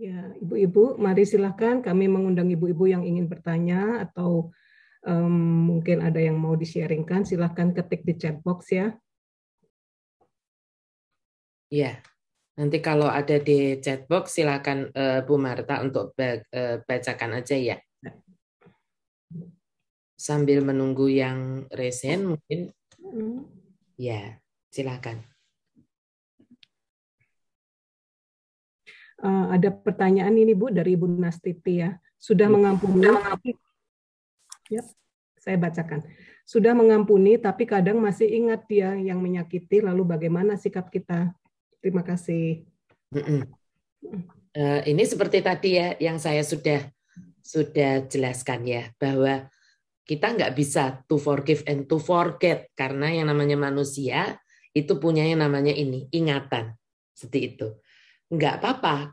Ya, ibu-ibu, mari silahkan kami mengundang ibu-ibu yang ingin bertanya atau um, mungkin ada yang mau di-sharingkan, silahkan ketik di chat box ya. Ya, nanti kalau ada di chat box silahkan uh, Bu Marta untuk uh, bacakan aja ya. Sambil menunggu yang resen mungkin. Hmm. Ya, silakan. Uh, ada pertanyaan ini Bu dari Ibu Nastiti ya. Sudah iya. mengampuni ya, saya bacakan. Sudah mengampuni tapi kadang masih ingat dia yang menyakiti lalu bagaimana sikap kita? Terima kasih. Uh, ini seperti tadi ya yang saya sudah sudah jelaskan ya bahwa kita nggak bisa to forgive and to forget karena yang namanya manusia itu punya yang namanya ini ingatan seperti itu nggak apa-apa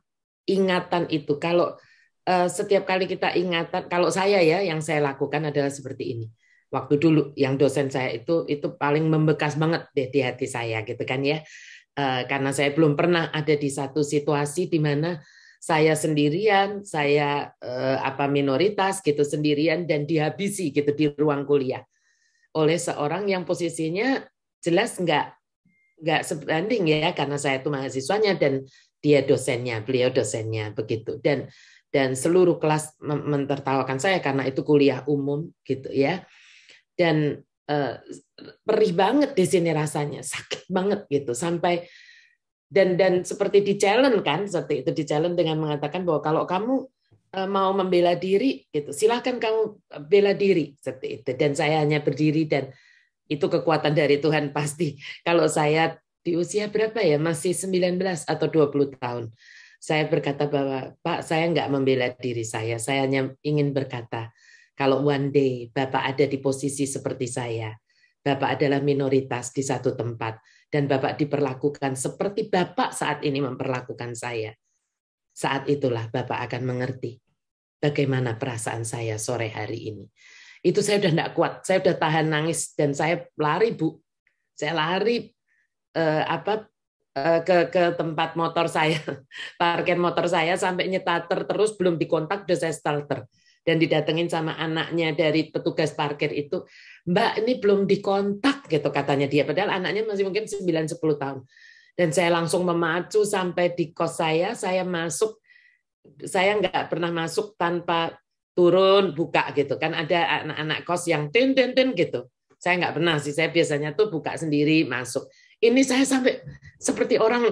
ingatan itu. Kalau uh, setiap kali kita ingatan kalau saya ya yang saya lakukan adalah seperti ini. Waktu dulu yang dosen saya itu itu paling membekas banget deh di hati saya gitu kan ya. Uh, karena saya belum pernah ada di satu situasi di mana saya sendirian, saya uh, apa minoritas gitu sendirian dan dihabisi gitu di ruang kuliah. Oleh seorang yang posisinya jelas nggak nggak sebanding ya karena saya itu mahasiswanya dan dia dosennya, beliau dosennya begitu. Dan dan seluruh kelas mentertawakan saya karena itu kuliah umum gitu ya. Dan eh, perih banget di sini rasanya, sakit banget gitu sampai dan dan seperti di challenge kan seperti itu di challenge dengan mengatakan bahwa kalau kamu eh, mau membela diri gitu silahkan kamu bela diri seperti itu dan saya hanya berdiri dan itu kekuatan dari Tuhan pasti. Kalau saya di usia berapa ya? Masih 19 atau 20 tahun. Saya berkata bahwa Pak saya nggak membela diri saya. Saya hanya ingin berkata kalau one day Bapak ada di posisi seperti saya Bapak adalah minoritas di satu tempat dan Bapak diperlakukan seperti Bapak saat ini memperlakukan saya saat itulah Bapak akan mengerti bagaimana perasaan saya sore hari ini itu saya udah tidak kuat. Saya udah tahan nangis dan saya lari Bu. Saya lari eh, apa eh, ke ke tempat motor saya, parkir motor saya sampai nyetater terus belum dikontak udah saya starter dan didatengin sama anaknya dari petugas parkir itu, Mbak ini belum dikontak gitu katanya dia, padahal anaknya masih mungkin 9-10 tahun. Dan saya langsung memacu sampai di kos saya, saya masuk, saya nggak pernah masuk tanpa turun buka gitu kan ada anak-anak kos yang tin tin tin gitu saya nggak pernah sih saya biasanya tuh buka sendiri masuk ini saya sampai seperti orang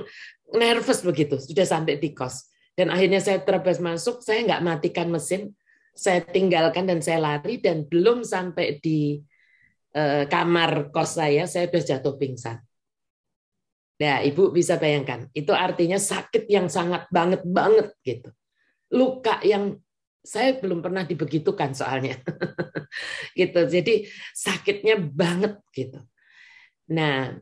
nervous begitu, sudah sampai di kos. Dan akhirnya saya terabas masuk, saya nggak matikan mesin, saya tinggalkan dan saya lari dan belum sampai di eh, kamar kos saya, saya sudah jatuh pingsan. Nah, Ibu bisa bayangkan, itu artinya sakit yang sangat banget banget gitu. Luka yang saya belum pernah dibegitukan soalnya. gitu. Jadi sakitnya banget gitu. Nah,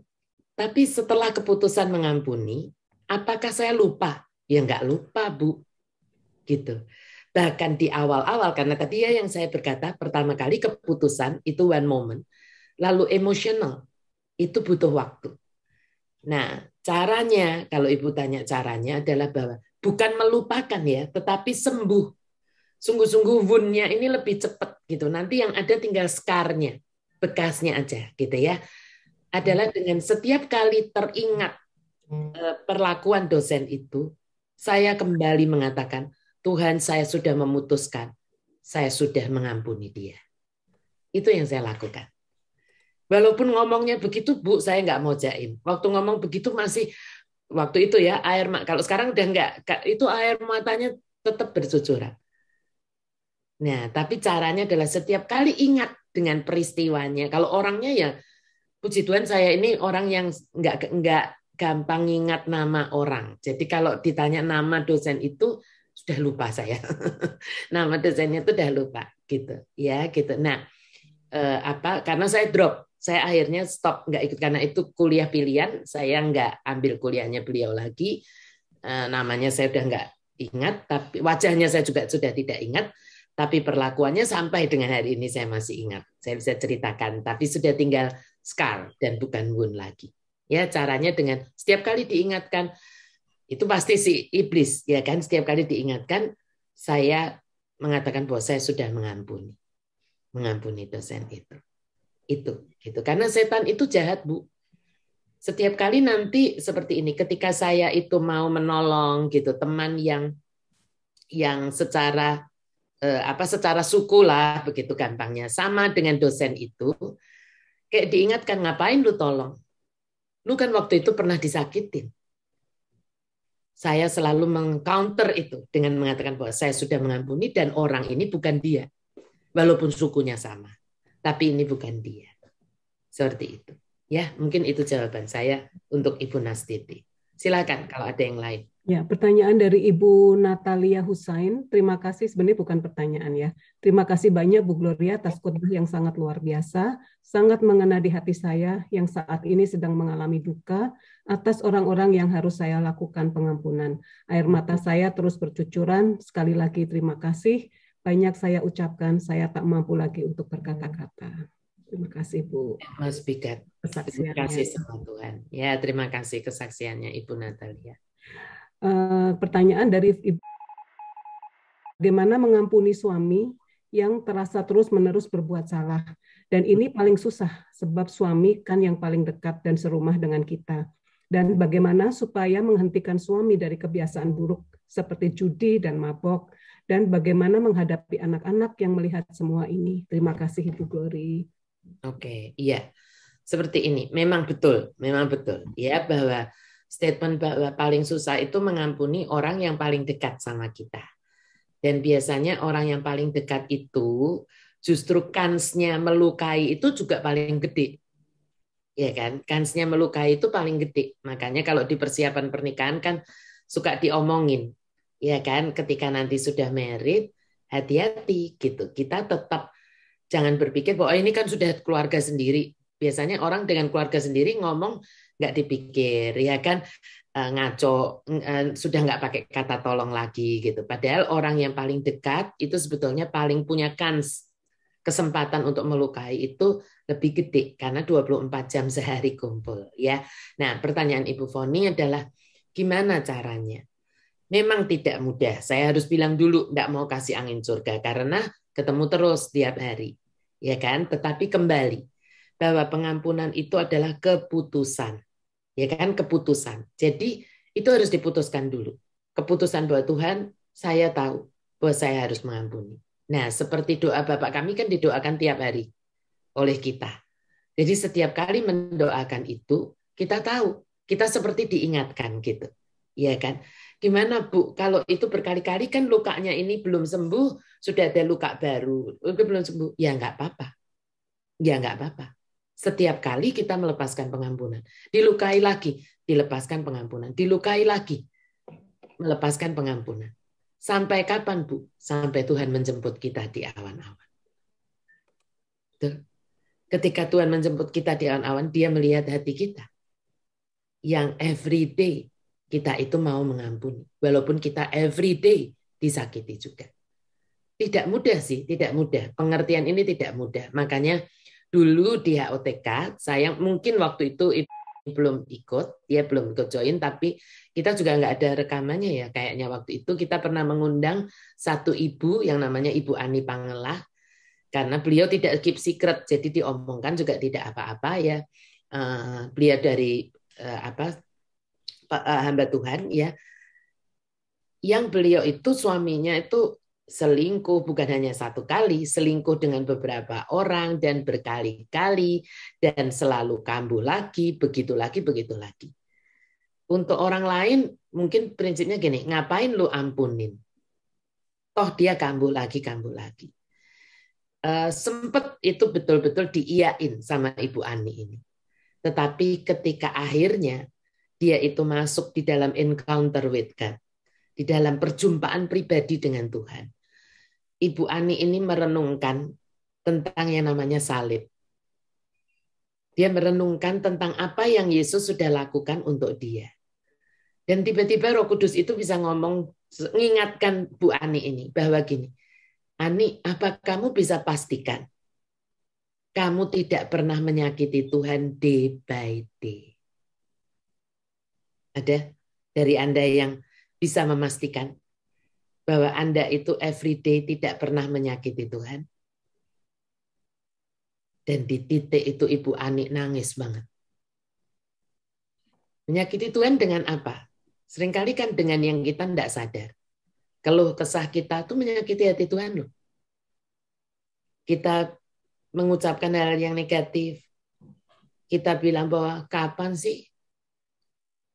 tapi setelah keputusan mengampuni, apakah saya lupa? Ya nggak lupa, Bu. Gitu. Bahkan di awal-awal, karena tadi ya yang saya berkata, pertama kali keputusan itu one moment. Lalu emosional, itu butuh waktu. Nah, caranya, kalau Ibu tanya caranya adalah bahwa bukan melupakan ya, tetapi sembuh. Sungguh-sungguh wound-nya ini lebih cepat gitu. Nanti yang ada tinggal scarnya, bekasnya aja gitu ya adalah dengan setiap kali teringat eh, perlakuan dosen itu, saya kembali mengatakan, Tuhan saya sudah memutuskan, saya sudah mengampuni dia. Itu yang saya lakukan. Walaupun ngomongnya begitu, Bu, saya nggak mau jaim. Waktu ngomong begitu masih waktu itu ya air kalau sekarang udah nggak itu air matanya tetap bercucuran. Nah, tapi caranya adalah setiap kali ingat dengan peristiwanya. Kalau orangnya ya puji Tuhan saya ini orang yang nggak nggak gampang ingat nama orang. Jadi kalau ditanya nama dosen itu sudah lupa saya. nama dosennya itu sudah lupa gitu. Ya, gitu. Nah, eh, apa karena saya drop, saya akhirnya stop nggak ikut karena itu kuliah pilihan, saya nggak ambil kuliahnya beliau lagi. Eh, namanya saya sudah nggak ingat, tapi wajahnya saya juga sudah tidak ingat tapi perlakuannya sampai dengan hari ini saya masih ingat. Saya bisa ceritakan, tapi sudah tinggal scar dan bukan wound lagi. Ya, caranya dengan setiap kali diingatkan Itu pasti si iblis, ya kan? Setiap kali diingatkan, saya mengatakan bahwa saya sudah mengampuni. Mengampuni dosen itu. Itu, gitu. Karena setan itu jahat, Bu. Setiap kali nanti seperti ini, ketika saya itu mau menolong gitu teman yang yang secara eh, apa secara suku lah begitu gampangnya. Sama dengan dosen itu kayak diingatkan ngapain lu tolong? Lu kan waktu itu pernah disakitin. Saya selalu mengcounter itu dengan mengatakan bahwa saya sudah mengampuni dan orang ini bukan dia. Walaupun sukunya sama tapi ini bukan dia. Seperti itu. Ya, mungkin itu jawaban saya untuk Ibu Nastiti. Silakan kalau ada yang lain. Ya, pertanyaan dari Ibu Natalia Husain. Terima kasih, sebenarnya bukan pertanyaan ya. Terima kasih banyak Bu Gloria atas khotbah yang sangat luar biasa, sangat mengena di hati saya yang saat ini sedang mengalami duka atas orang-orang yang harus saya lakukan pengampunan. Air mata saya terus bercucuran. Sekali lagi terima kasih. Banyak saya ucapkan, saya tak mampu lagi untuk berkata-kata. Terima kasih Bu. Mas Bigat. Terima kasih sama Tuhan. Ya, terima kasih kesaksiannya Ibu Natalia. Uh, pertanyaan dari Ibu. Bagaimana mengampuni suami yang terasa terus-menerus berbuat salah? Dan ini paling susah sebab suami kan yang paling dekat dan serumah dengan kita. Dan bagaimana supaya menghentikan suami dari kebiasaan buruk seperti judi dan mabok dan bagaimana menghadapi anak-anak yang melihat semua ini. Terima kasih Ibu Glory. Oke, iya. Seperti ini. Memang betul, memang betul. Ya bahwa statement bahwa paling susah itu mengampuni orang yang paling dekat sama kita. Dan biasanya orang yang paling dekat itu justru kansnya melukai itu juga paling gede. Ya kan? Kansnya melukai itu paling gede. Makanya kalau di persiapan pernikahan kan suka diomongin. Ya kan? Ketika nanti sudah merit, hati-hati gitu. Kita tetap jangan berpikir bahwa oh, ini kan sudah keluarga sendiri. Biasanya orang dengan keluarga sendiri ngomong nggak dipikir, ya kan eh, ngaco, eh, sudah nggak pakai kata tolong lagi gitu. Padahal orang yang paling dekat itu sebetulnya paling punya kans kesempatan untuk melukai itu lebih gede karena 24 jam sehari kumpul ya. Nah, pertanyaan Ibu Foni adalah gimana caranya? Memang tidak mudah. Saya harus bilang dulu tidak mau kasih angin surga karena ketemu terus tiap hari. Ya kan? Tetapi kembali bahwa pengampunan itu adalah keputusan. Ya kan? Keputusan. Jadi itu harus diputuskan dulu. Keputusan bahwa Tuhan, saya tahu bahwa saya harus mengampuni. Nah, seperti doa Bapak kami kan didoakan tiap hari oleh kita. Jadi setiap kali mendoakan itu, kita tahu, kita seperti diingatkan gitu. Ya kan? Gimana Bu, kalau itu berkali-kali kan lukanya ini belum sembuh, sudah ada luka baru, belum sembuh, ya nggak apa-apa. Ya nggak apa-apa. Setiap kali kita melepaskan pengampunan, dilukai lagi, dilepaskan pengampunan, dilukai lagi, melepaskan pengampunan. Sampai kapan Bu? Sampai Tuhan menjemput kita di awan-awan. Ketika Tuhan menjemput kita di awan-awan, dia melihat hati kita. Yang everyday kita itu mau mengampuni. Walaupun kita every day disakiti juga. Tidak mudah sih, tidak mudah. Pengertian ini tidak mudah. Makanya dulu di HOTK, saya mungkin waktu itu, belum ikut, ya belum ikut join, tapi kita juga nggak ada rekamannya ya. Kayaknya waktu itu kita pernah mengundang satu ibu yang namanya Ibu Ani Pangelah, karena beliau tidak keep secret, jadi diomongkan juga tidak apa-apa ya. Uh, beliau dari uh, apa Eh, hamba Tuhan ya yang beliau itu suaminya itu selingkuh bukan hanya satu kali, selingkuh dengan beberapa orang dan berkali-kali dan selalu kambuh lagi, begitu lagi, begitu lagi. Untuk orang lain mungkin prinsipnya gini, ngapain lu ampunin? Toh dia kambuh lagi, kambuh lagi. Uh, sempet itu betul-betul diiyain sama Ibu Ani ini. Tetapi ketika akhirnya dia itu masuk di dalam encounter with God, di dalam perjumpaan pribadi dengan Tuhan. Ibu Ani ini merenungkan tentang yang namanya salib. Dia merenungkan tentang apa yang Yesus sudah lakukan untuk dia. Dan tiba-tiba Roh Kudus itu bisa ngomong, mengingatkan Bu Ani ini bahwa gini, Ani, apa kamu bisa pastikan kamu tidak pernah menyakiti Tuhan day by day? Ada? dari Anda yang bisa memastikan bahwa Anda itu everyday tidak pernah menyakiti Tuhan? Dan di titik itu Ibu Ani nangis banget. Menyakiti Tuhan dengan apa? Seringkali kan dengan yang kita tidak sadar. Keluh kesah kita itu menyakiti hati Tuhan loh. Kita mengucapkan hal yang negatif. Kita bilang bahwa kapan sih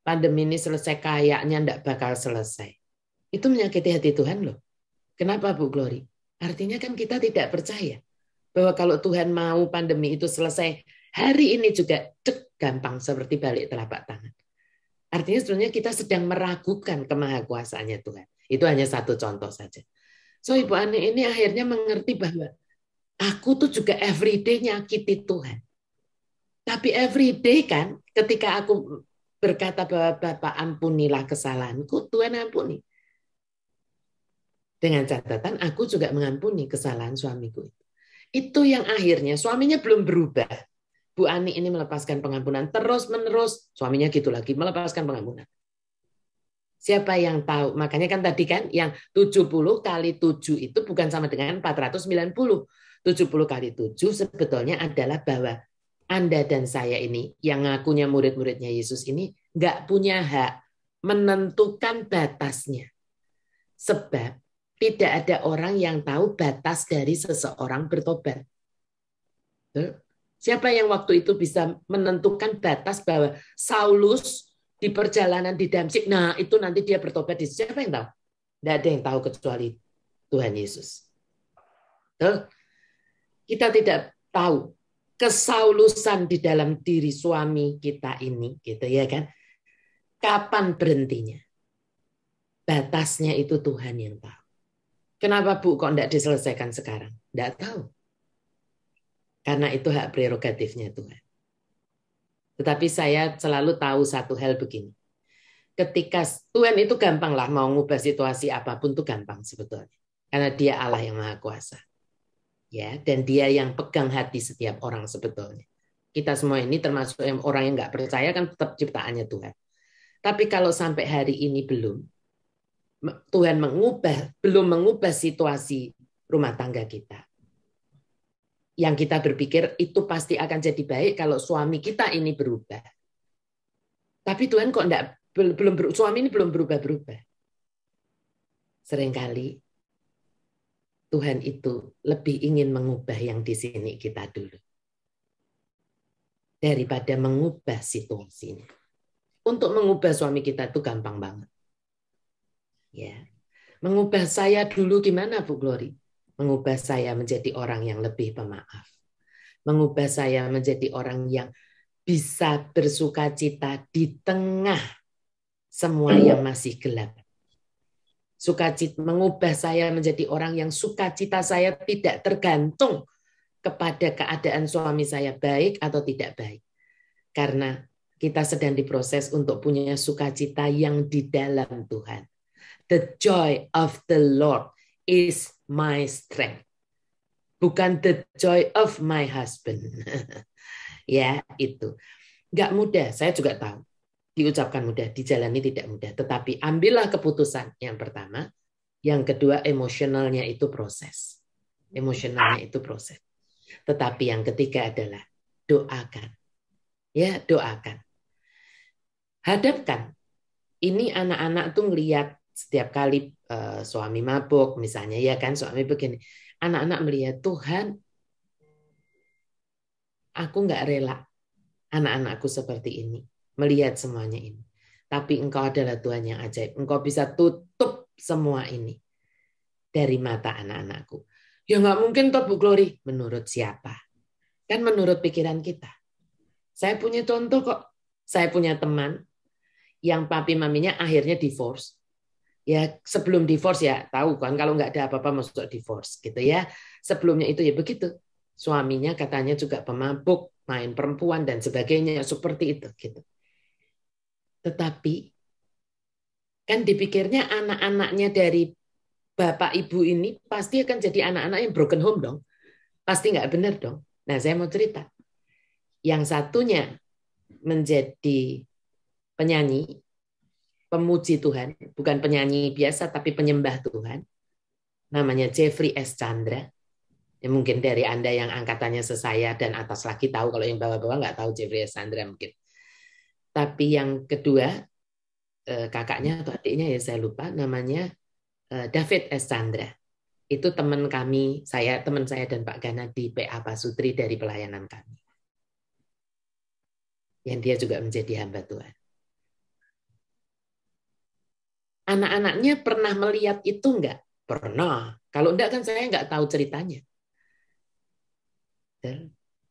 pandemi ini selesai kayaknya tidak bakal selesai. Itu menyakiti hati Tuhan loh. Kenapa Bu Glory? Artinya kan kita tidak percaya bahwa kalau Tuhan mau pandemi itu selesai hari ini juga cek gampang seperti balik telapak tangan. Artinya sebenarnya kita sedang meragukan kemahakuasaannya Tuhan. Itu hanya satu contoh saja. So Ibu Ani ini akhirnya mengerti bahwa aku tuh juga everyday nyakiti Tuhan. Tapi everyday kan ketika aku berkata bahwa Bapak ampunilah kesalahanku, Tuhan ampuni. Dengan catatan aku juga mengampuni kesalahan suamiku itu. Itu yang akhirnya suaminya belum berubah. Bu Ani ini melepaskan pengampunan terus menerus, suaminya gitu lagi melepaskan pengampunan. Siapa yang tahu? Makanya kan tadi kan yang 70 kali 7 itu bukan sama dengan 490. 70 kali 7 sebetulnya adalah bahwa anda dan saya ini, yang ngakunya murid-muridnya Yesus ini, nggak punya hak menentukan batasnya. Sebab tidak ada orang yang tahu batas dari seseorang bertobat. Siapa yang waktu itu bisa menentukan batas bahwa Saulus di perjalanan di Damsik, nah itu nanti dia bertobat di siapa yang tahu? Tidak ada yang tahu kecuali Tuhan Yesus. Kita tidak tahu kesaulusan di dalam diri suami kita ini, gitu ya kan? Kapan berhentinya? Batasnya itu Tuhan yang tahu. Kenapa Bu kok tidak diselesaikan sekarang? Tidak tahu. Karena itu hak prerogatifnya Tuhan. Tetapi saya selalu tahu satu hal begini. Ketika Tuhan itu gampang lah mau ngubah situasi apa pun itu gampang sebetulnya. Karena dia Allah yang maha kuasa ya dan dia yang pegang hati setiap orang sebetulnya kita semua ini termasuk orang yang nggak percaya kan tetap ciptaannya Tuhan tapi kalau sampai hari ini belum Tuhan mengubah belum mengubah situasi rumah tangga kita yang kita berpikir itu pasti akan jadi baik kalau suami kita ini berubah tapi Tuhan kok enggak belum suami ini belum berubah-berubah sering kali Tuhan itu lebih ingin mengubah yang di sini kita dulu. Daripada mengubah situasinya. Untuk mengubah suami kita itu gampang banget. Ya. Mengubah saya dulu gimana Bu Glory? Mengubah saya menjadi orang yang lebih pemaaf. Mengubah saya menjadi orang yang bisa bersuka cita di tengah semua yang masih gelap sukacita mengubah saya menjadi orang yang sukacita saya tidak tergantung kepada keadaan suami saya baik atau tidak baik. Karena kita sedang diproses untuk punya sukacita yang di dalam Tuhan. The joy of the Lord is my strength. Bukan the joy of my husband. ya, itu. Gak mudah, saya juga tahu diucapkan mudah, dijalani tidak mudah. Tetapi ambillah keputusan yang pertama. Yang kedua, emosionalnya itu proses. Emosionalnya itu proses. Tetapi yang ketiga adalah doakan. Ya, doakan. Hadapkan. Ini anak-anak tuh ngelihat setiap kali uh, suami mabuk misalnya ya kan suami begini. Anak-anak melihat Tuhan aku nggak rela anak-anakku seperti ini melihat semuanya ini. Tapi engkau adalah Tuhan yang ajaib. Engkau bisa tutup semua ini dari mata anak-anakku. Ya nggak mungkin toh Bu Glory. Menurut siapa? Kan menurut pikiran kita. Saya punya contoh kok. Saya punya teman yang papi maminya akhirnya divorce. Ya sebelum divorce ya tahu kan kalau nggak ada apa-apa masuk divorce gitu ya. Sebelumnya itu ya begitu. Suaminya katanya juga pemabuk, main perempuan dan sebagainya seperti itu gitu. Tetapi kan dipikirnya anak-anaknya dari bapak ibu ini pasti akan jadi anak-anak yang broken home dong. Pasti nggak benar dong. Nah saya mau cerita. Yang satunya menjadi penyanyi, pemuji Tuhan, bukan penyanyi biasa tapi penyembah Tuhan. Namanya Jeffrey S. Chandra. Ya, mungkin dari Anda yang angkatannya sesaya dan atas lagi tahu, kalau yang bawah-bawah nggak tahu Jeffrey S. Chandra mungkin. Tapi yang kedua, eh, kakaknya atau adiknya ya saya lupa, namanya eh, David S. Chandra. Itu teman kami, saya teman saya dan Pak Gana di PA Pasutri dari pelayanan kami. Yang dia juga menjadi hamba Tuhan. Anak-anaknya pernah melihat itu enggak? Pernah. Kalau enggak kan saya enggak tahu ceritanya.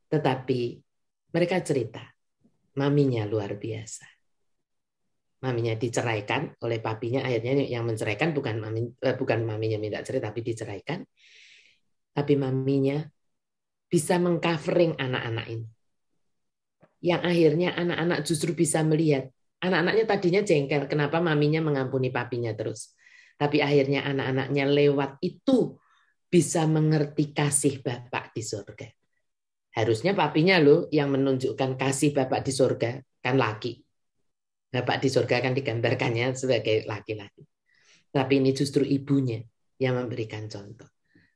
Tetapi mereka cerita, maminya luar biasa. Maminya diceraikan oleh papinya, akhirnya yang menceraikan bukan mami, eh, bukan maminya minta cerai, tapi diceraikan. Tapi maminya bisa mengcovering anak-anak ini. Yang akhirnya anak-anak justru bisa melihat Anak-anaknya tadinya jengkel, kenapa maminya mengampuni papinya terus. Tapi akhirnya anak-anaknya lewat itu bisa mengerti kasih Bapak di surga. Harusnya papinya loh yang menunjukkan kasih Bapak di surga, kan laki. Bapak di surga kan digambarkannya sebagai laki-laki. Tapi ini justru ibunya yang memberikan contoh.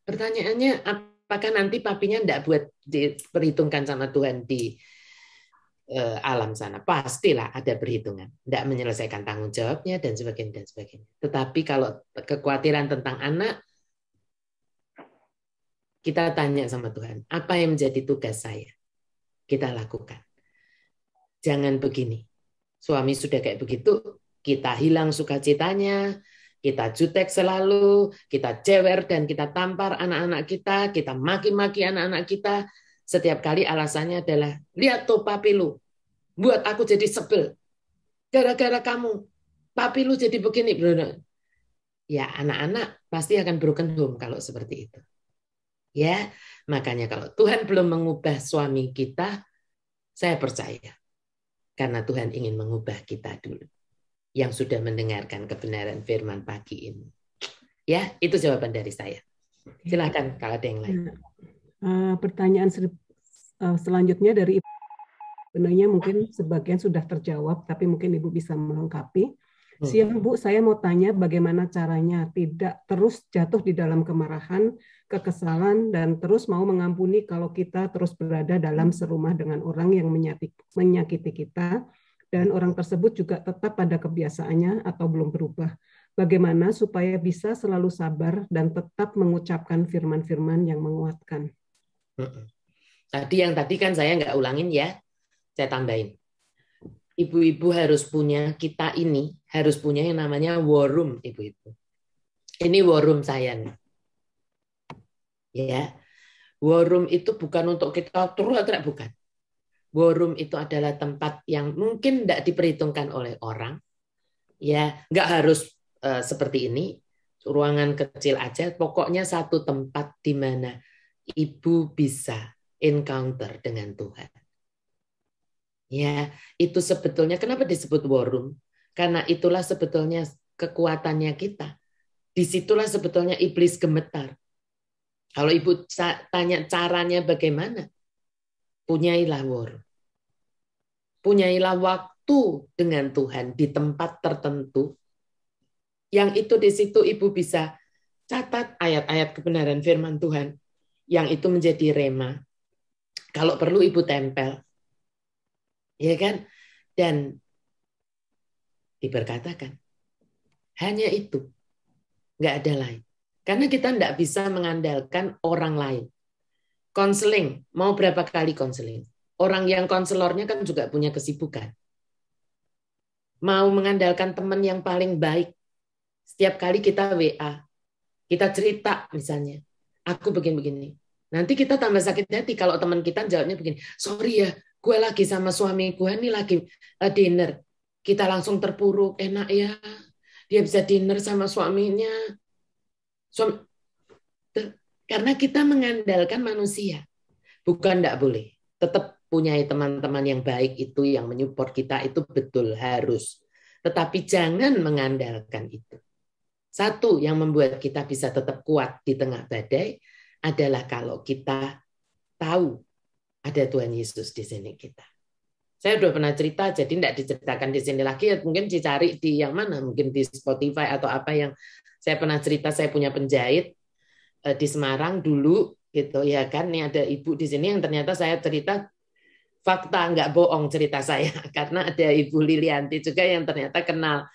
Pertanyaannya, apakah nanti papinya tidak buat diperhitungkan sama Tuhan di Eh, alam sana. Pastilah ada perhitungan. Tidak menyelesaikan tanggung jawabnya dan sebagainya dan sebagainya. Tetapi kalau kekhawatiran tentang anak, kita tanya sama Tuhan, apa yang menjadi tugas saya? Kita lakukan. Jangan begini. Suami sudah kayak begitu, kita hilang sukacitanya, kita jutek selalu, kita cewer dan kita tampar anak-anak kita, kita maki-maki anak-anak kita, setiap kali alasannya adalah, lihat tuh papi lu, buat aku jadi sebel. Gara-gara kamu, papi lu jadi begini. Ya anak-anak pasti akan broken home kalau seperti itu. Ya, makanya kalau Tuhan belum mengubah suami kita, saya percaya. Karena Tuhan ingin mengubah kita dulu. Yang sudah mendengarkan kebenaran firman pagi ini. Ya, itu jawaban dari saya. Silakan kalau ada yang lain. Uh, pertanyaan selanjutnya dari Ibu. Sebenarnya mungkin sebagian sudah terjawab, tapi mungkin Ibu bisa melengkapi. Siang Bu, saya mau tanya bagaimana caranya tidak terus jatuh di dalam kemarahan, kekesalan, dan terus mau mengampuni kalau kita terus berada dalam serumah dengan orang yang menyakiti kita, dan orang tersebut juga tetap pada kebiasaannya atau belum berubah. Bagaimana supaya bisa selalu sabar dan tetap mengucapkan firman-firman yang menguatkan. Tadi yang tadi kan saya nggak ulangin ya, saya tambahin. Ibu-ibu harus punya, kita ini harus punya yang namanya war room, ibu-ibu. Ini war room saya nih. Ya, war room itu bukan untuk kita turun atau bukan. War room itu adalah tempat yang mungkin tidak diperhitungkan oleh orang. Ya, nggak harus uh, seperti ini. Ruangan kecil aja. Pokoknya satu tempat di mana ibu bisa encounter dengan Tuhan. Ya, itu sebetulnya kenapa disebut war room? Karena itulah sebetulnya kekuatannya kita. Di situlah sebetulnya iblis gemetar. Kalau ibu tanya caranya bagaimana, punyailah war. Punyailah waktu dengan Tuhan di tempat tertentu. Yang itu di situ ibu bisa catat ayat-ayat kebenaran firman Tuhan. Yang itu menjadi rema. Kalau perlu ibu tempel ya kan? Dan diberkatakan hanya itu, nggak ada lain. Karena kita nggak bisa mengandalkan orang lain. Konseling, mau berapa kali konseling? Orang yang konselornya kan juga punya kesibukan. Mau mengandalkan teman yang paling baik. Setiap kali kita WA, kita cerita misalnya, aku begini-begini. Nanti kita tambah sakit hati kalau teman kita jawabnya begini, sorry ya, gue lagi sama suami gue nih lagi uh, dinner. Kita langsung terpuruk enak ya dia bisa dinner sama suaminya. Suami karena kita mengandalkan manusia. Bukan tidak boleh tetap punya teman-teman yang baik itu yang menyupport kita itu betul harus. Tetapi jangan mengandalkan itu. Satu yang membuat kita bisa tetap kuat di tengah badai adalah kalau kita tahu ada Tuhan Yesus di sini kita. Saya udah pernah cerita, jadi tidak diceritakan di sini lagi. Ya, mungkin dicari di yang mana, mungkin di Spotify atau apa yang saya pernah cerita. Saya punya penjahit eh, di Semarang dulu, gitu ya kan. Ini ada ibu di sini yang ternyata saya cerita fakta nggak bohong cerita saya karena ada Ibu Lilianti juga yang ternyata kenal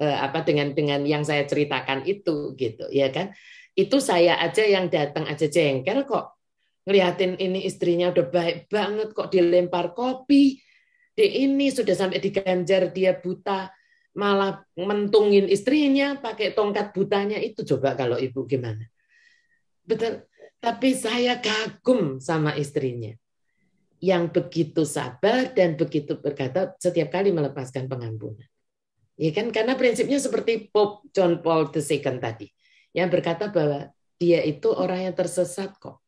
eh, apa dengan dengan yang saya ceritakan itu gitu ya kan itu saya aja yang datang aja jengkel kok. Ngeliatin ini istrinya udah baik banget kok dilempar kopi. Di ini sudah sampai diganjar dia buta malah mentungin istrinya pakai tongkat butanya itu. Coba kalau ibu gimana? Betul. Tapi saya kagum sama istrinya. Yang begitu sabar dan begitu berkata setiap kali melepaskan pengampunan. Ya kan? Karena prinsipnya seperti Pope John Paul II tadi yang berkata bahwa dia itu orang yang tersesat kok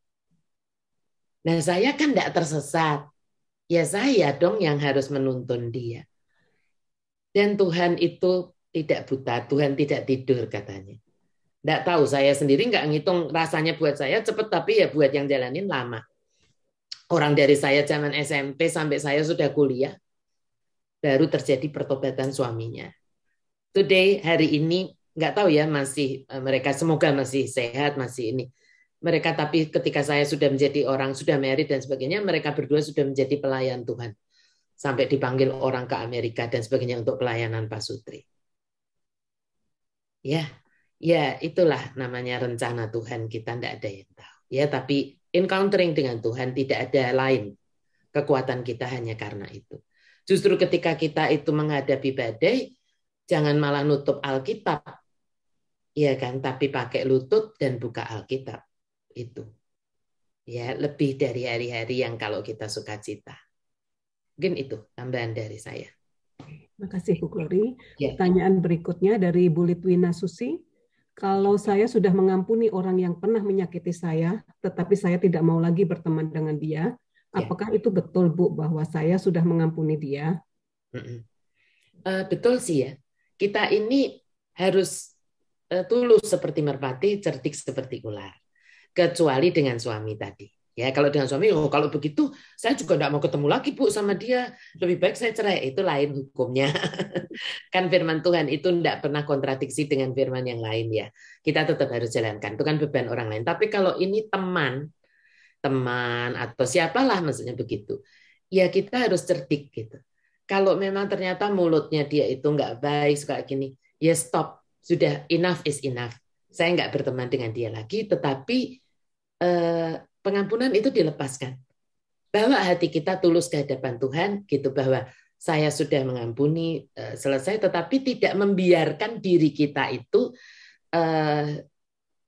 Nah, saya kan tidak tersesat. Ya saya dong yang harus menuntun dia. Dan Tuhan itu tidak buta, Tuhan tidak tidur katanya. Tidak tahu, saya sendiri nggak ngitung rasanya buat saya cepet, tapi ya buat yang jalanin lama. Orang dari saya zaman SMP sampai saya sudah kuliah, baru terjadi pertobatan suaminya. Today, hari ini, nggak tahu ya, masih eh, mereka semoga masih sehat, masih ini. Mereka tapi ketika saya sudah menjadi orang sudah married dan sebagainya mereka berdua sudah menjadi pelayan Tuhan. Sampai dipanggil orang ke Amerika dan sebagainya untuk pelayanan Pak Sutri. Ya ya itulah namanya rencana Tuhan. Kita tidak ada yang tahu. Ya tapi encountering dengan Tuhan tidak ada lain. Kekuatan kita hanya karena itu. Justru ketika kita itu menghadapi badai jangan malah nutup Alkitab ya kan tapi pakai lutut dan buka Alkitab itu. Ya, lebih dari hari-hari yang kalau kita suka cita. Mungkin itu tambahan dari saya. Terima kasih Bu Glory. Ya. Pertanyaan berikutnya dari Bu Litwina Susi. Kalau saya sudah mengampuni orang yang pernah menyakiti saya, tetapi saya tidak mau lagi berteman dengan dia, ya. apakah itu betul Bu bahwa saya sudah mengampuni dia? Uh, betul sih ya. Kita ini harus tulus seperti merpati, cerdik seperti ular kecuali dengan suami tadi. Ya, kalau dengan suami, oh kalau begitu saya juga tidak mau ketemu lagi Bu sama dia. Lebih baik saya cerai. Itu lain hukumnya. kan firman Tuhan itu tidak pernah kontradiksi dengan firman yang lain ya. Kita tetap harus jalankan. Itu kan beban orang lain. Tapi kalau ini teman, teman atau siapalah maksudnya begitu. Ya kita harus cerdik gitu. Kalau memang ternyata mulutnya dia itu nggak baik suka gini, ya stop. Sudah enough is enough. Saya nggak berteman dengan dia lagi, tetapi Eh, pengampunan itu dilepaskan. Bawa hati kita tulus ke hadapan Tuhan, gitu bahwa saya sudah mengampuni eh, selesai, tetapi tidak membiarkan diri kita itu uh,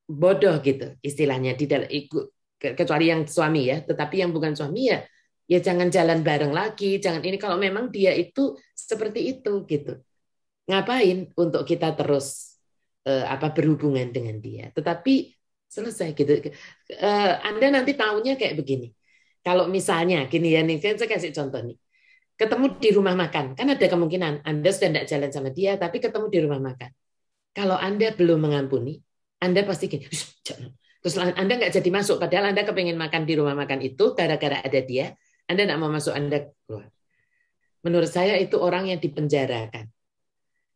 bodoh gitu istilahnya di dalam kecuali yang suami ya, tetapi yang bukan suami ya ya jangan jalan bareng lagi, jangan ini kalau memang dia itu seperti itu gitu. Ngapain untuk kita terus uh, apa berhubungan dengan dia? Tetapi selesai gitu. Uh, Anda nanti tahunya kayak begini. Kalau misalnya gini ya nih, saya kasih contoh nih. Ketemu di rumah makan, kan ada kemungkinan Anda sudah tidak jalan sama dia, tapi ketemu di rumah makan. Kalau Anda belum mengampuni, Anda pasti gini, terus Anda nggak jadi masuk, padahal Anda kepengen makan di rumah makan itu gara-gara ada dia, Anda nggak mau masuk, Anda keluar. Menurut saya itu orang yang dipenjarakan.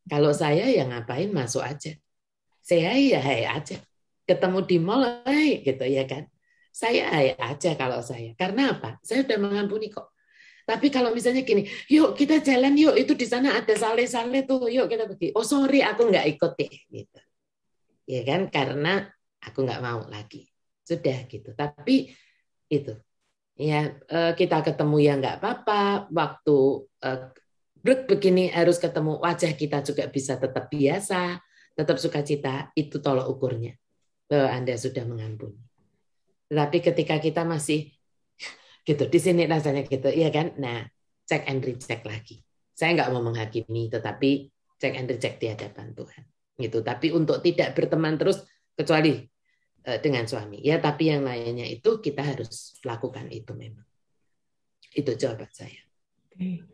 Kalau saya ya ngapain masuk aja. Saya ya hai aja ketemu di mall, hey, gitu ya kan. Saya ya aja kalau saya. Karena apa? Saya sudah mengampuni kok. Tapi kalau misalnya gini, yuk kita jalan yuk, itu di sana ada sale-sale tuh, yuk kita pergi. Oh sorry, aku nggak ikut deh, gitu. Ya kan, karena aku nggak mau lagi. Sudah gitu. Tapi itu, ya eh, kita ketemu ya nggak apa-apa. Waktu eh, begini harus ketemu wajah kita juga bisa tetap biasa, tetap sukacita. Itu tolok ukurnya bahwa Anda sudah mengampuni. Tapi ketika kita masih gitu di sini rasanya gitu, ya kan? Nah, cek and recheck lagi. Saya nggak mau menghakimi, tetapi cek and recheck di hadapan Tuhan. Gitu. Tapi untuk tidak berteman terus kecuali eh, dengan suami, ya. Tapi yang lainnya itu kita harus lakukan itu memang. Itu jawaban saya. Oke.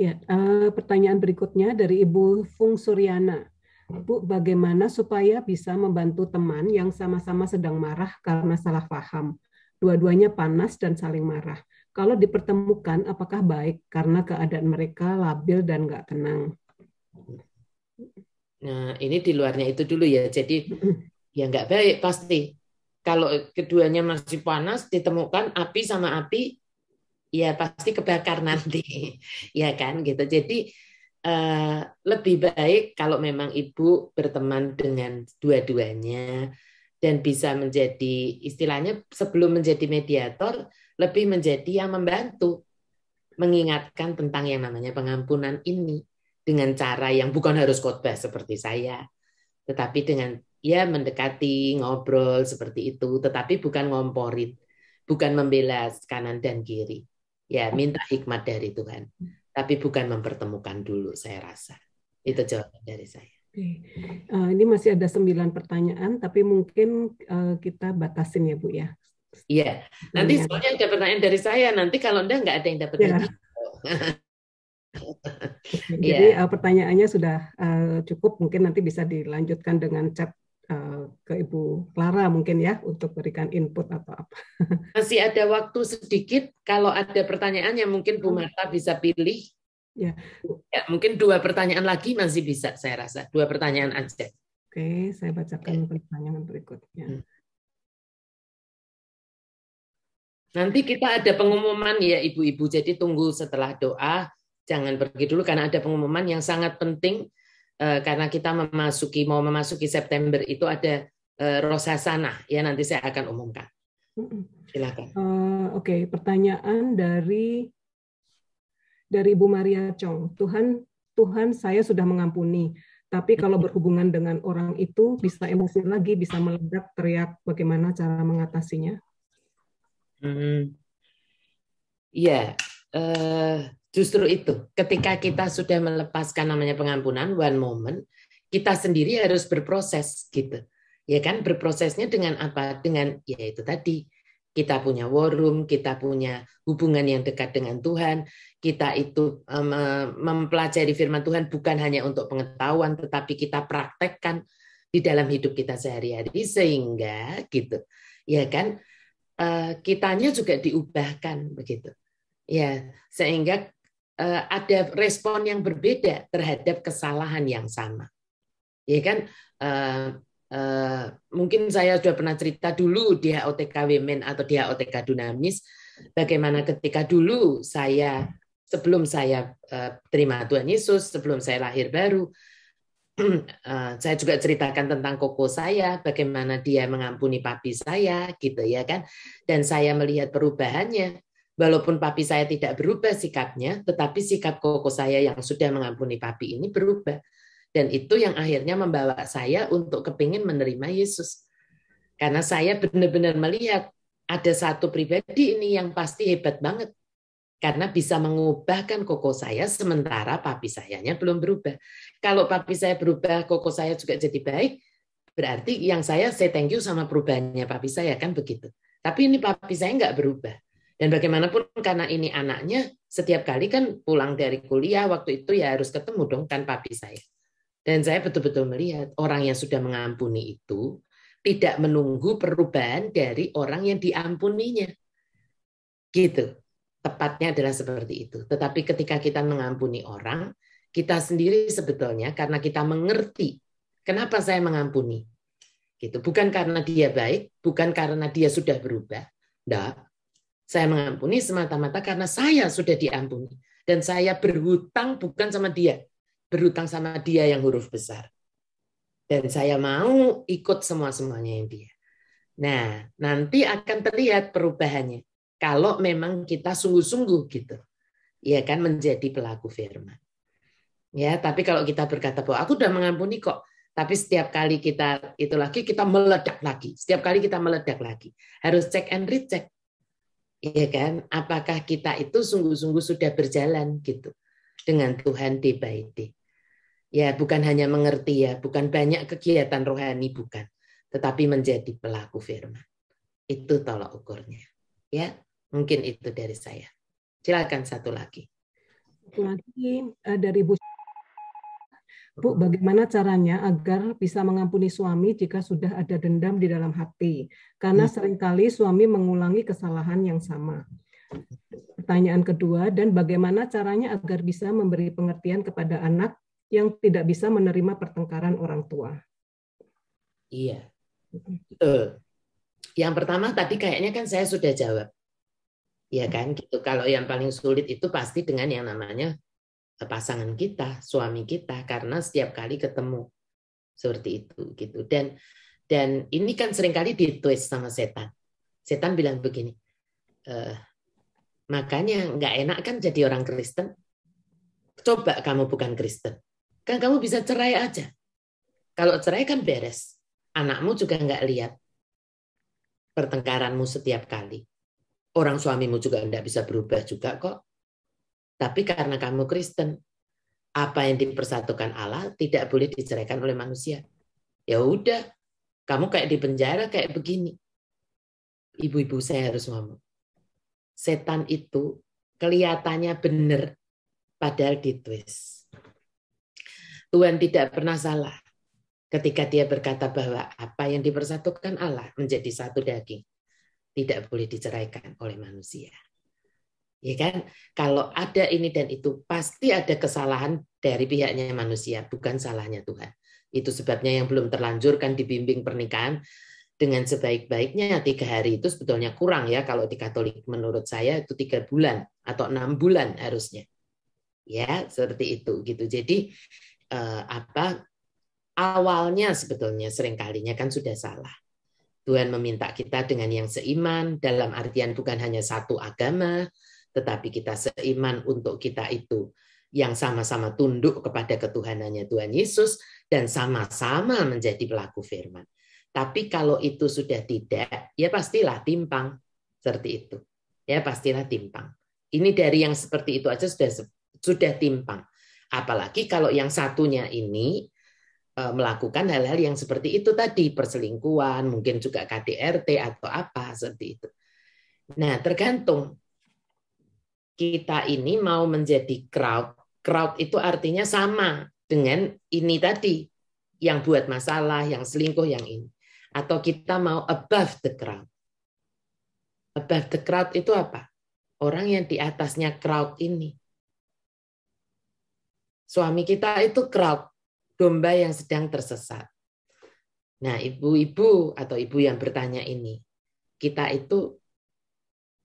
Ya, uh, pertanyaan berikutnya dari Ibu Fung Suryana. Bu, bagaimana supaya bisa membantu teman yang sama-sama sedang marah karena salah paham? Dua-duanya panas dan saling marah. Kalau dipertemukan, apakah baik karena keadaan mereka labil dan nggak tenang? Nah, ini di luarnya itu dulu ya. Jadi ya nggak baik pasti. Kalau keduanya masih panas, ditemukan api sama api, ya pasti kebakar nanti, ya kan gitu. Jadi uh, lebih baik kalau memang ibu berteman dengan dua-duanya dan bisa menjadi istilahnya sebelum menjadi mediator lebih menjadi yang membantu mengingatkan tentang yang namanya pengampunan ini dengan cara yang bukan harus khotbah seperti saya, tetapi dengan ya mendekati, ngobrol seperti itu, tetapi bukan ngomporin, bukan membela kanan dan kiri. Ya, minta hikmat dari Tuhan. Tapi bukan mempertemukan dulu, saya rasa. Itu jawaban dari saya. Oke. Uh, ini masih ada sembilan pertanyaan, tapi mungkin uh, kita batasin ya, Bu ya. Iya. Nanti soalnya ada pertanyaan dari saya. Nanti kalau enggak nggak ada yang dapat ya. Jadi yeah. uh, pertanyaannya sudah uh, cukup. Mungkin nanti bisa dilanjutkan dengan chat Eh, ke Ibu Clara mungkin ya untuk berikan input atau apa. Masih ada waktu sedikit. Kalau ada pertanyaan yang mungkin Bu hmm. Marta bisa pilih. Ya. ya. Mungkin dua pertanyaan lagi masih bisa saya rasa. Dua pertanyaan aja. Oke, saya bacakan ya. pertanyaan berikutnya. Hmm. Nanti kita ada pengumuman ya Ibu-ibu. Jadi tunggu setelah doa. Jangan pergi dulu karena ada pengumuman yang sangat penting Eh, karena kita memasuki mau memasuki September itu ada uh, Rosasana ya nanti saya akan umumkan. Silakan. Uh, Oke, okay. pertanyaan dari dari Ibu Maria Chong. Tuhan Tuhan saya sudah mengampuni, tapi kalau berhubungan dengan orang itu bisa emosi lagi, bisa meledak, teriak. Bagaimana cara mengatasinya? Hmm. Ya, uh, Justru itu, ketika kita sudah melepaskan namanya pengampunan, one moment, kita sendiri harus berproses gitu. Ya kan, berprosesnya dengan apa? Dengan ya itu tadi, kita punya war room, kita punya hubungan yang dekat dengan Tuhan, kita itu mempelajari firman Tuhan bukan hanya untuk pengetahuan, tetapi kita praktekkan di dalam hidup kita sehari-hari sehingga gitu, ya kan, eh, kitanya juga diubahkan begitu, ya sehingga Eh, ada respon yang berbeda terhadap kesalahan yang sama. Ya kan? Uh, uh, mungkin saya sudah pernah cerita dulu di HOTK Women atau di HOTK Dunamis, bagaimana ketika dulu saya sebelum saya uh, terima Tuhan Yesus, sebelum saya lahir baru, saya juga ceritakan tentang koko saya, bagaimana dia mengampuni papi saya, gitu ya kan, dan saya melihat perubahannya Walaupun papi saya tidak berubah sikapnya, tetapi sikap koko saya yang sudah mengampuni papi ini berubah. Dan itu yang akhirnya membawa saya untuk kepingin menerima Yesus. Karena saya benar-benar melihat ada satu pribadi ini yang pasti hebat banget. Karena bisa mengubahkan koko saya sementara papi sayanya belum berubah. Kalau papi saya berubah, koko saya juga jadi baik, berarti yang saya say thank you sama perubahannya papi saya kan begitu. Tapi ini papi saya nggak berubah. Dan bagaimanapun karena ini anaknya, setiap kali kan pulang dari kuliah waktu itu ya harus ketemu dong kan papi saya. Dan saya betul-betul melihat orang yang sudah mengampuni itu tidak menunggu perubahan dari orang yang diampuninya. Gitu. Tepatnya adalah seperti itu. Tetapi ketika kita mengampuni orang, kita sendiri sebetulnya karena kita mengerti kenapa saya mengampuni. Gitu. Bukan karena dia baik, bukan karena dia sudah berubah. Enggak, saya mengampuni semata-mata karena saya sudah diampuni. Dan saya berhutang bukan sama dia. Berhutang sama dia yang huruf besar. Dan saya mau ikut semua-semuanya yang dia. Nah, nanti akan terlihat perubahannya. Kalau memang kita sungguh-sungguh gitu. Ya kan menjadi pelaku firman. Ya, tapi kalau kita berkata bahwa aku sudah mengampuni kok, tapi setiap kali kita itu lagi kita meledak lagi. Setiap kali kita meledak lagi. Harus cek and recheck ya kan? Apakah kita itu sungguh-sungguh sudah berjalan gitu dengan Tuhan day by day? Ya, bukan hanya mengerti ya, bukan banyak kegiatan rohani bukan, tetapi menjadi pelaku firman. Itu tolak ukurnya. Ya, mungkin itu dari saya. Silakan satu lagi. Satu lagi eh, dari Bu Bu, bagaimana caranya agar bisa mengampuni suami jika sudah ada dendam di dalam hati? Karena hmm. sering kali suami mengulangi kesalahan yang sama. pertanyaan kedua, dan bagaimana caranya agar bisa memberi pengertian kepada anak yang tidak bisa menerima pertengkaran orang tua? Iya, betul. Yang pertama tadi kayaknya kan saya sudah jawab. Ya kan, gitu. Kalau yang paling sulit itu pasti dengan yang namanya pasangan kita, suami kita, karena setiap kali ketemu seperti itu, gitu. Dan dan ini kan sering kali ditwist sama setan. Setan bilang begini, eh, Makanya nggak enak kan jadi orang Kristen. Coba kamu bukan Kristen. Kan kamu bisa cerai aja. Kalau cerai kan beres. Anakmu juga nggak lihat pertengkaranmu setiap kali. Orang suamimu juga nggak bisa berubah juga kok. Tapi karena kamu Kristen, apa yang dipersatukan Allah tidak boleh diceraikan oleh manusia. Ya udah, kamu kayak di penjara kayak begini. Ibu-ibu saya harus ngomong setan itu kelihatannya benar, padahal ditwist. Tuhan tidak pernah salah ketika dia berkata bahwa apa yang dipersatukan Allah menjadi satu daging tidak boleh diceraikan oleh manusia. Ya kan? Kalau ada ini dan itu pasti ada kesalahan dari pihaknya manusia, bukan salahnya Tuhan. Itu sebabnya yang belum terlanjur kan dibimbing pernikahan dengan sebaik-baiknya tiga hari itu sebetulnya kurang ya kalau di Katolik menurut saya itu tiga bulan atau enam bulan harusnya ya seperti itu gitu jadi eh, apa awalnya sebetulnya sering kalinya kan sudah salah Tuhan meminta kita dengan yang seiman dalam artian bukan hanya satu agama tetapi kita seiman untuk kita itu yang sama-sama tunduk kepada ketuhanannya Tuhan Yesus dan sama-sama menjadi pelaku firman. Tapi kalau itu sudah tidak, ya pastilah timpang seperti itu. Ya pastilah timpang. Ini dari yang seperti itu aja sudah sudah timpang. Apalagi kalau yang satunya ini e, melakukan hal-hal yang seperti itu tadi, perselingkuhan, mungkin juga KDRT atau apa seperti itu. Nah, tergantung kita ini mau menjadi crowd. Crowd itu artinya sama dengan ini tadi, yang buat masalah, yang selingkuh, yang ini atau kita mau above the crowd. Above the crowd itu apa? Orang yang di atasnya crowd ini. Suami kita itu crowd, domba yang sedang tersesat. Nah, ibu-ibu atau ibu yang bertanya ini, kita itu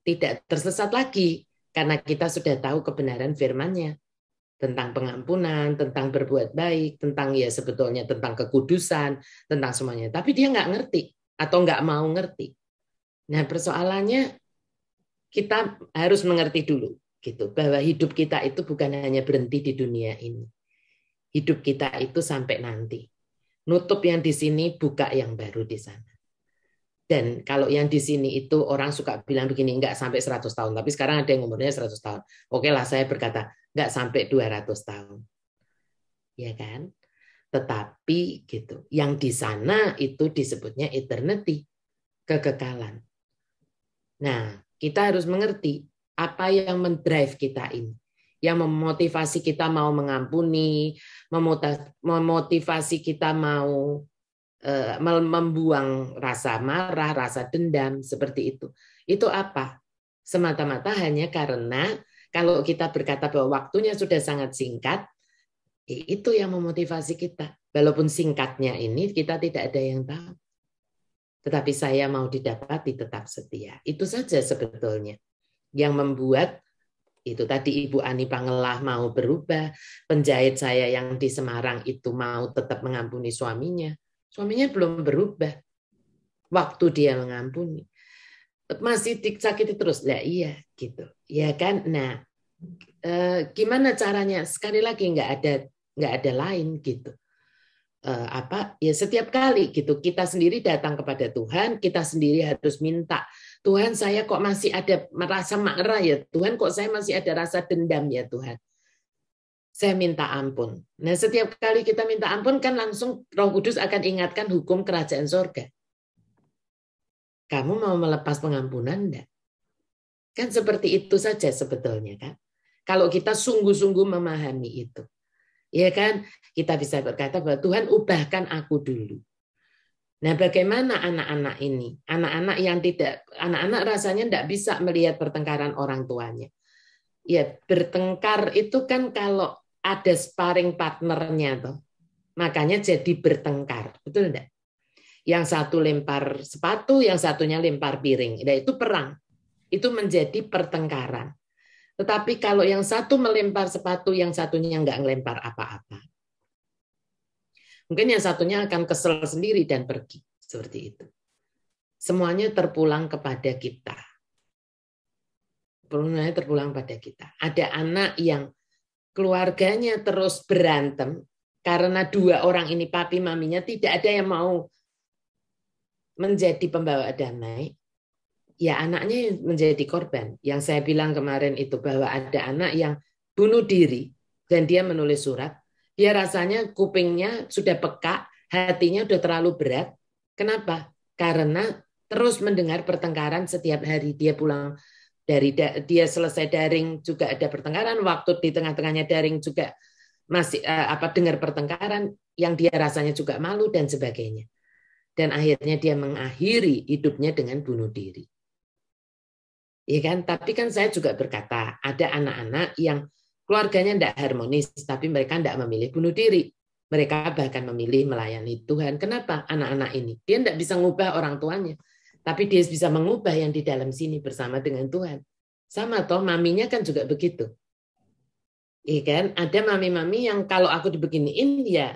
tidak tersesat lagi karena kita sudah tahu kebenaran firman-Nya tentang pengampunan, tentang berbuat baik, tentang ya sebetulnya tentang kekudusan, tentang semuanya. Tapi dia nggak ngerti atau nggak mau ngerti. Nah persoalannya kita harus mengerti dulu gitu bahwa hidup kita itu bukan hanya berhenti di dunia ini. Hidup kita itu sampai nanti. Nutup yang di sini, buka yang baru di sana. Dan kalau yang di sini itu orang suka bilang begini, enggak sampai 100 tahun. Tapi sekarang ada yang umurnya 100 tahun. Oke lah, saya berkata, nggak sampai 200 tahun. Ya kan? Tetapi gitu, yang di sana itu disebutnya eternity, kekekalan. Nah, kita harus mengerti apa yang mendrive kita ini. Yang memotivasi kita mau mengampuni, memotivasi kita mau membuang rasa marah, rasa dendam, seperti itu. Itu apa? Semata-mata hanya karena kalau kita berkata bahwa waktunya sudah sangat singkat, itu yang memotivasi kita. Walaupun singkatnya ini kita tidak ada yang tahu. Tetapi saya mau didapati tetap setia. Itu saja sebetulnya yang membuat itu tadi Ibu Ani Pangelah mau berubah, penjahit saya yang di Semarang itu mau tetap mengampuni suaminya. Suaminya belum berubah. Waktu dia mengampuni. Masih disakiti terus. Lah iya gitu. Ya kan? Nah eh, gimana caranya? Sekali lagi nggak ada nggak ada lain gitu. Eh, apa? Ya setiap kali gitu. Kita sendiri datang kepada Tuhan kita sendiri harus minta Tuhan saya kok masih ada merasa marah ya? Tuhan kok saya masih ada rasa dendam ya Tuhan saya minta ampun. Nah, setiap kali kita minta ampun kan langsung Roh Kudus akan ingatkan hukum kerajaan sorga. Kamu mau melepas pengampunan enggak? Kan seperti itu saja sebetulnya kan. Kalau kita sungguh-sungguh memahami itu. Ya kan? Kita bisa berkata bahwa Tuhan ubahkan aku dulu. Nah, bagaimana anak-anak ini? Anak-anak yang tidak anak-anak rasanya tidak bisa melihat pertengkaran orang tuanya. Ya, bertengkar itu kan kalau ada sparring partnernya tuh. Makanya jadi bertengkar. Betul enggak? Yang satu lempar sepatu, yang satunya lempar piring. Nah, itu perang. Itu menjadi pertengkaran. Tetapi kalau yang satu melempar sepatu, yang satunya enggak ngelempar apa-apa. Mungkin yang satunya akan kesel sendiri dan pergi. Seperti itu. Semuanya terpulang kepada kita Perunungannya terpulang pada kita. Ada anak yang keluarganya terus berantem karena dua orang ini papi maminya tidak ada yang mau menjadi pembawa damai. Ya anaknya menjadi korban. Yang saya bilang kemarin itu bahwa ada anak yang bunuh diri dan dia menulis surat. Dia rasanya kupingnya sudah peka, hatinya sudah terlalu berat. Kenapa? Karena terus mendengar pertengkaran setiap hari dia pulang dari dia selesai daring juga ada pertengkaran waktu di tengah-tengahnya daring juga masih uh, apa dengar pertengkaran yang dia rasanya juga malu dan sebagainya. Dan akhirnya dia mengakhiri hidupnya dengan bunuh diri. Ya kan? Tapi kan saya juga berkata ada anak-anak yang keluarganya tidak harmonis tapi mereka tidak memilih bunuh diri. Mereka bahkan memilih melayani Tuhan. Kenapa anak-anak ini? Dia tidak bisa mengubah orang tuanya tapi dia bisa mengubah yang di dalam sini bersama dengan Tuhan. Sama toh maminya kan juga begitu. Iya kan? Ada mami-mami yang kalau aku dibeginiin ya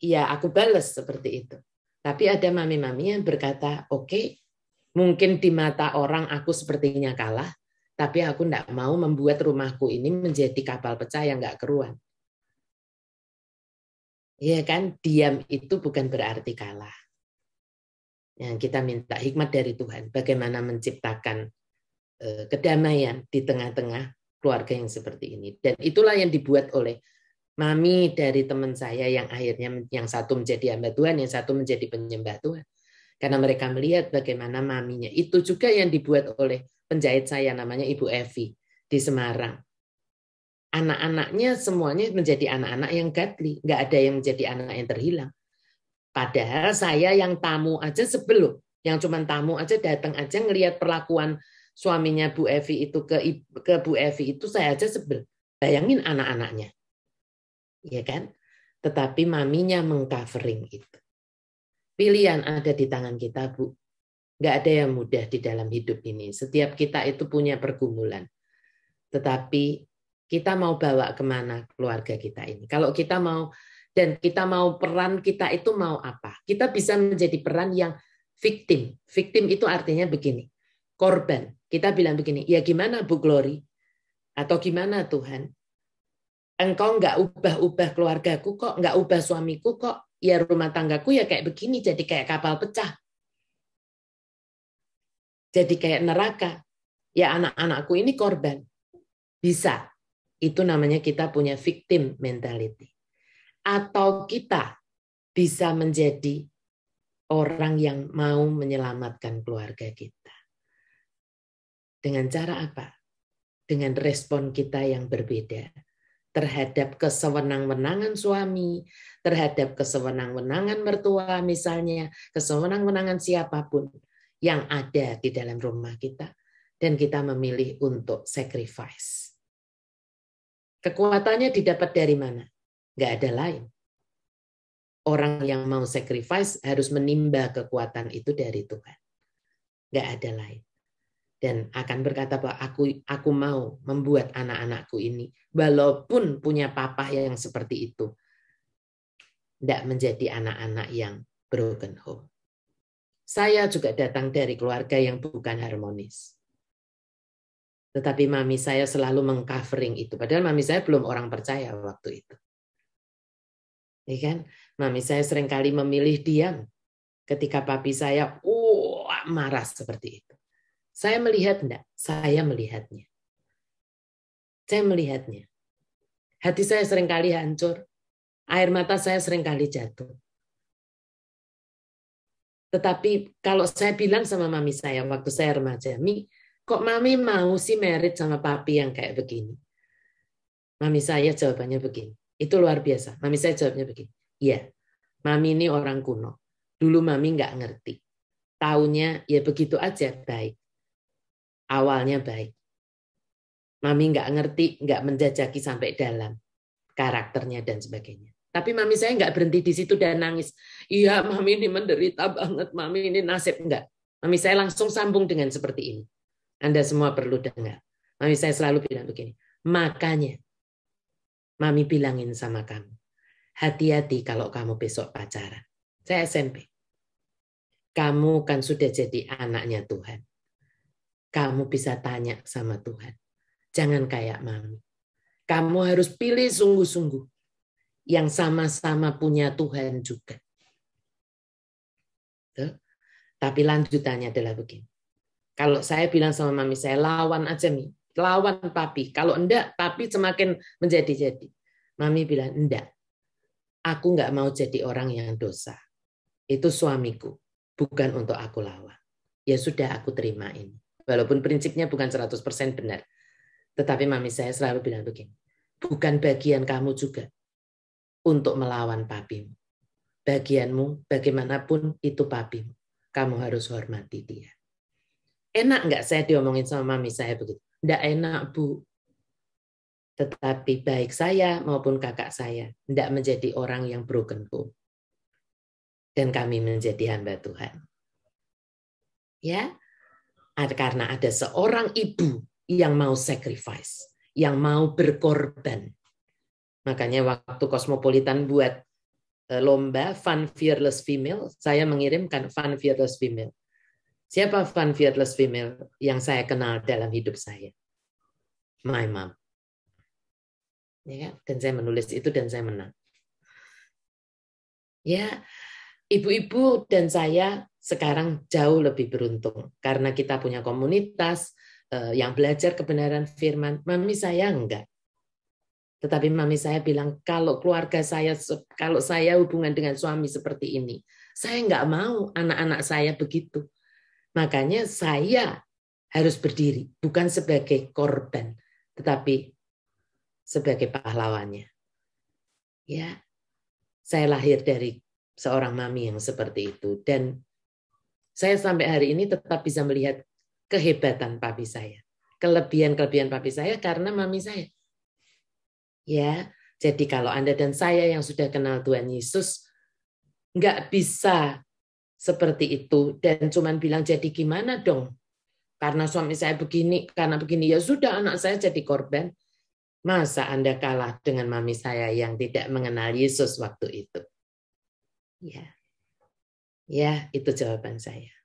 ya aku balas seperti itu. Tapi ada mami-mami yang berkata, "Oke, okay, mungkin di mata orang aku sepertinya kalah, tapi aku tidak mau membuat rumahku ini menjadi kapal pecah yang nggak keruan." Iya kan? Diam itu bukan berarti kalah. Yang kita minta hikmat dari Tuhan, bagaimana menciptakan eh, kedamaian di tengah-tengah keluarga yang seperti ini. Dan itulah yang dibuat oleh mami dari teman saya yang akhirnya yang satu menjadi hamba Tuhan, yang satu menjadi penyembah Tuhan. Karena mereka melihat bagaimana maminya. Itu juga yang dibuat oleh penjahit saya namanya Ibu Evi di Semarang. Anak-anaknya semuanya menjadi anak-anak yang godly. Nggak ada yang menjadi anak yang terhilang. Padahal saya yang tamu aja sebelum, yang cuma tamu aja datang aja ngelihat perlakuan suaminya Bu Evi itu ke ke Bu Evi itu saya aja sebel. Bayangin anak-anaknya. Ya kan? Tetapi maminya mengcovering itu. Pilihan ada di tangan kita, Bu. Nggak ada yang mudah di dalam hidup ini. Setiap kita itu punya pergumulan. Tetapi kita mau bawa ke mana keluarga kita ini. Kalau kita mau dan kita mau peran kita itu mau apa? Kita bisa menjadi peran yang victim. Victim itu artinya begini, korban. Kita bilang begini, ya gimana Bu Glory? Atau gimana Tuhan? Engkau nggak ubah-ubah keluargaku kok, nggak ubah suamiku kok, ya rumah tanggaku ya kayak begini, jadi kayak kapal pecah. Jadi kayak neraka. Ya anak-anakku ini korban. Bisa. Itu namanya kita punya victim mentality atau kita bisa menjadi orang yang mau menyelamatkan keluarga kita. Dengan cara apa? Dengan respon kita yang berbeda terhadap kesewenang-wenangan suami, terhadap kesewenang-wenangan mertua misalnya, kesewenang-wenangan siapa pun yang ada di dalam rumah kita dan kita memilih untuk sacrifice. Kekuatannya didapat dari mana? Nggak ada lain. Orang yang mau sacrifice harus menimba kekuatan itu dari Tuhan. Nggak ada lain. Dan akan berkata bahwa aku aku mau membuat anak-anakku ini, walaupun punya papa yang seperti itu, tidak menjadi anak-anak yang broken home. Saya juga datang dari keluarga yang bukan harmonis. Tetapi mami saya selalu mengcovering itu. Padahal mami saya belum orang percaya waktu itu. Ya kan? Mami saya sering kali memilih diam ketika papi saya oh, marah seperti itu. Saya melihat enggak? Saya melihatnya. Saya melihatnya. Hati saya sering kali hancur. Air mata saya sering kali jatuh. Tetapi kalau saya bilang sama mami saya waktu saya remaja, Mi, kok mami mau sih merit sama papi yang kayak begini? Mami saya jawabannya begini. Itu luar biasa. Mami saya jawabnya begini. Iya, mami ini orang kuno. Dulu mami nggak ngerti. Taunya ya begitu aja baik. Awalnya baik. Mami nggak ngerti, nggak menjajaki sampai dalam karakternya dan sebagainya. Tapi mami saya nggak berhenti di situ dan nangis. Iya, mami ini menderita banget, mami ini nasib enggak. Mami saya langsung sambung dengan seperti ini. Anda semua perlu dengar. Mami saya selalu bilang begini. Makanya, mami bilangin sama kamu. Hati-hati kalau kamu besok pacaran. Saya SMP. Kamu kan sudah jadi anaknya Tuhan. Kamu bisa tanya sama Tuhan. Jangan kayak mami. Kamu harus pilih sungguh-sungguh yang sama-sama punya Tuhan juga. Tapi lanjutannya adalah begini. Kalau saya bilang sama mami saya, lawan aja Mi, lawan papi. Kalau enggak, papi semakin menjadi-jadi. Mami bilang, enggak. Aku enggak mau jadi orang yang dosa. Itu suamiku, bukan untuk aku lawan. Ya sudah, aku terima ini. Walaupun prinsipnya bukan 100% benar. Tetapi mami saya selalu bilang begini, bukan bagian kamu juga untuk melawan papimu. Bagianmu, bagaimanapun itu papimu. Kamu harus hormati dia. Enak nggak saya diomongin sama mami saya begitu? Nggak enak, Bu. Tetapi baik saya maupun kakak saya tidak menjadi orang yang broken home. Dan kami menjadi hamba Tuhan. Ya, karena ada seorang ibu yang mau sacrifice, yang mau berkorban. Makanya waktu Cosmopolitan buat eh, lomba Fun Fearless Female, saya mengirimkan Fun Fearless Female. Siapa Fun Fearless Female yang saya kenal dalam hidup saya? My mom. Ya, dan saya menulis itu dan saya menang. Ya, ibu-ibu dan saya sekarang jauh lebih beruntung karena kita punya komunitas, Eh, yang belajar kebenaran firman. Mami saya enggak. Tetapi mami saya bilang, kalau keluarga saya, kalau saya hubungan dengan suami seperti ini, saya enggak mau anak-anak saya begitu. Makanya saya harus berdiri, bukan sebagai korban, tetapi sebagai pahlawannya. Ya, saya lahir dari seorang mami yang seperti itu dan saya sampai hari ini tetap bisa melihat kehebatan papi saya. Kelebihan-kelebihan papi saya karena mami saya. Ya, jadi kalau Anda dan saya yang sudah kenal Tuhan Yesus nggak bisa seperti itu dan cuman bilang jadi gimana dong? Karena suami saya begini, karena begini ya sudah anak saya jadi korban. Masa Anda kalah dengan mami saya yang tidak mengenal Yesus waktu itu? Ya. Ya, itu jawaban saya.